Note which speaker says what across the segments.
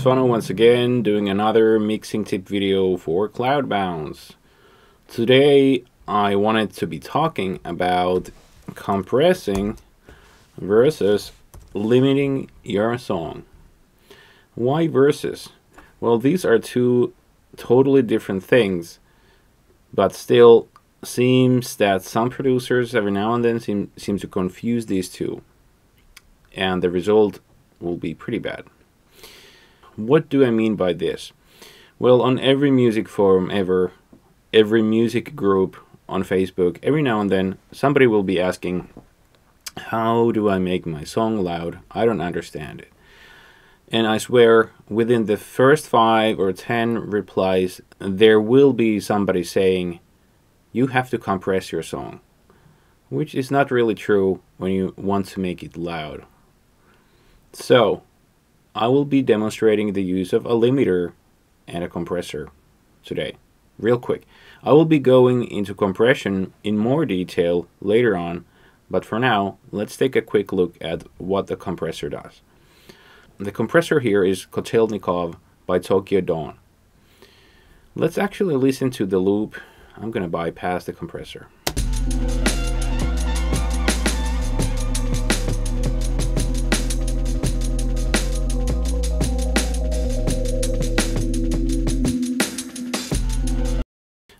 Speaker 1: Fanu once again doing another mixing tip video for Cloudbounce. Today I wanted to be talking about compressing versus limiting your song. Why versus? Well, these are two totally different things, but still seems that some producers every now and then seem, seem to confuse these two, and the result will be pretty bad. What do I mean by this? Well, on every music forum ever, every music group on Facebook, every now and then somebody will be asking, How do I make my song loud? I don't understand it. And I swear, within the first five or ten replies, there will be somebody saying, You have to compress your song. Which is not really true when you want to make it loud. So, I will be demonstrating the use of a limiter and a compressor today, real quick. I will be going into compression in more detail later on, but for now, let's take a quick look at what the compressor does. The compressor here is Kotelnikov by Tokyo Dawn. Let's actually listen to the loop. I'm going to bypass the compressor.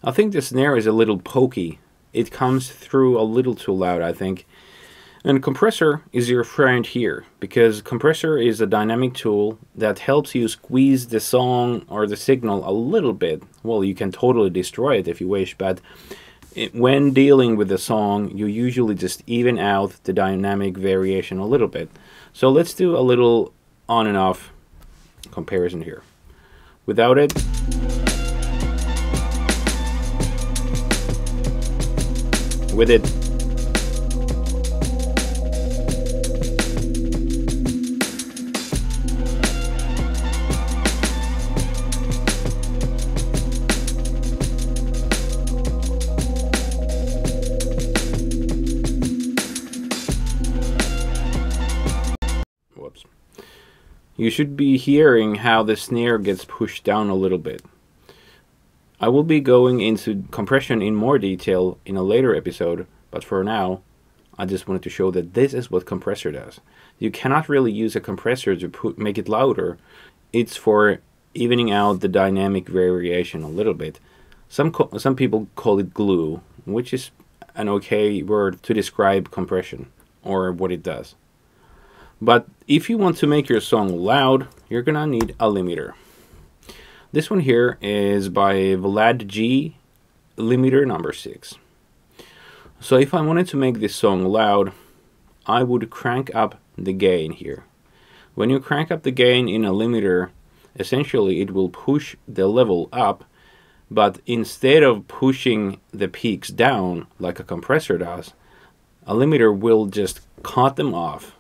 Speaker 1: I think the snare is a little pokey. It comes through a little too loud, I think. And compressor is your friend here because compressor is a dynamic tool that helps you squeeze the song or the signal a little bit. Well, you can totally destroy it if you wish, but it, when dealing with the song, you usually just even out the dynamic variation a little bit. So let's do a little on and off comparison here. Without it, with it. Whoops. You should be hearing how the snare gets pushed down a little bit. I will be going into compression in more detail in a later episode, but for now, I just wanted to show that this is what compressor does. You cannot really use a compressor to put, make it louder. It's for evening out the dynamic variation a little bit. Some, some people call it glue, which is an okay word to describe compression or what it does. But if you want to make your song loud, you're gonna need a limiter. This one here is by Vlad G, limiter number 6. So if I wanted to make this song loud, I would crank up the gain here. When you crank up the gain in a limiter, essentially it will push the level up, but instead of pushing the peaks down like a compressor does, a limiter will just cut them off.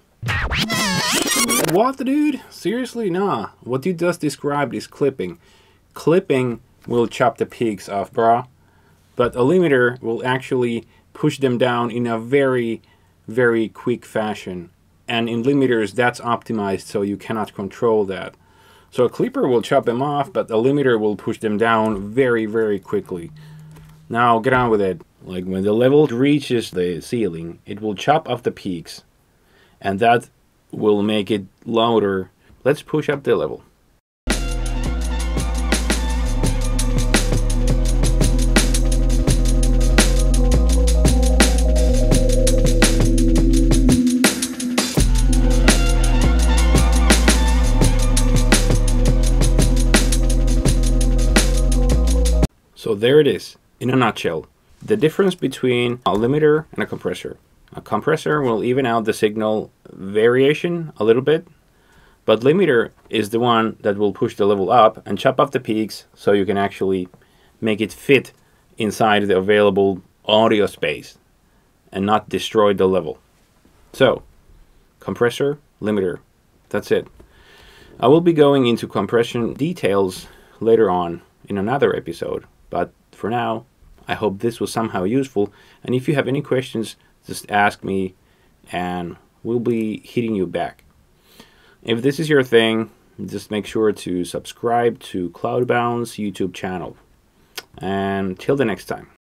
Speaker 1: What, dude? Seriously? Nah. What you just described is clipping. Clipping will chop the peaks off, bra, but a limiter will actually push them down in a very, very quick fashion. And in limiters, that's optimized so you cannot control that. So a clipper will chop them off, but a limiter will push them down very, very quickly. Now get on with it. Like when the level reaches the ceiling, it will chop off the peaks. And that will make it louder. Let's push up the level. So there it is, in a nutshell. The difference between a limiter and a compressor. A compressor will even out the signal variation a little bit, but limiter is the one that will push the level up and chop off the peaks so you can actually make it fit inside the available audio space and not destroy the level. So, compressor, limiter, that's it. I will be going into compression details later on in another episode, but for now, I hope this was somehow useful. And if you have any questions, just ask me and we'll be hitting you back. If this is your thing, just make sure to subscribe to CloudBounce's YouTube channel. And till the next time.